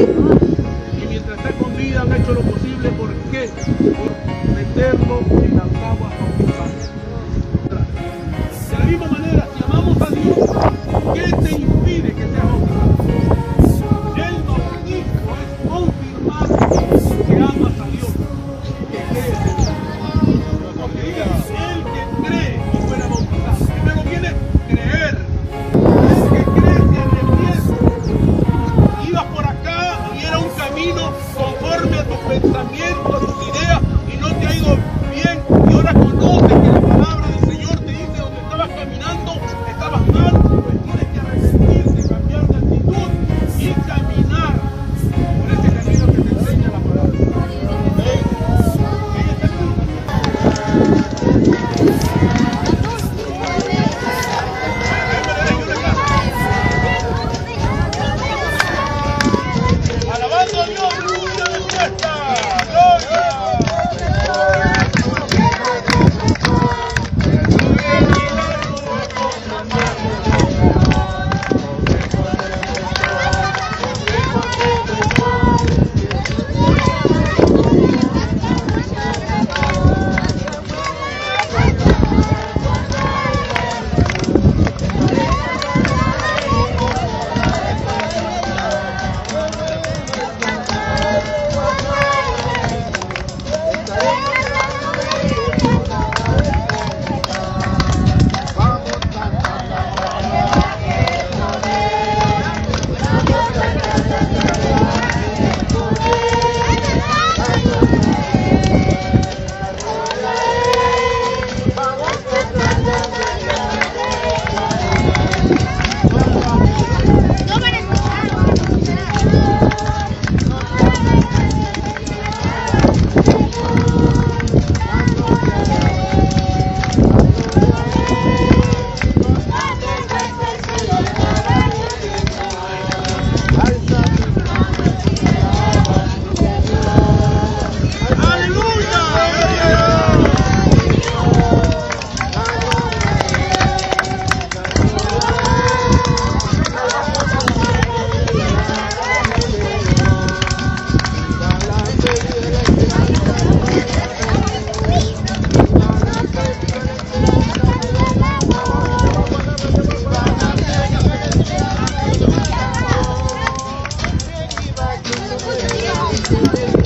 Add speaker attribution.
Speaker 1: Y mientras está con vida han hecho lo posible, ¿por qué? Por meterlo en las aguas a un De la misma manera. conforme a tus pensamientos, tus ideas, y no te ha ido bien, y ahora Obrigado.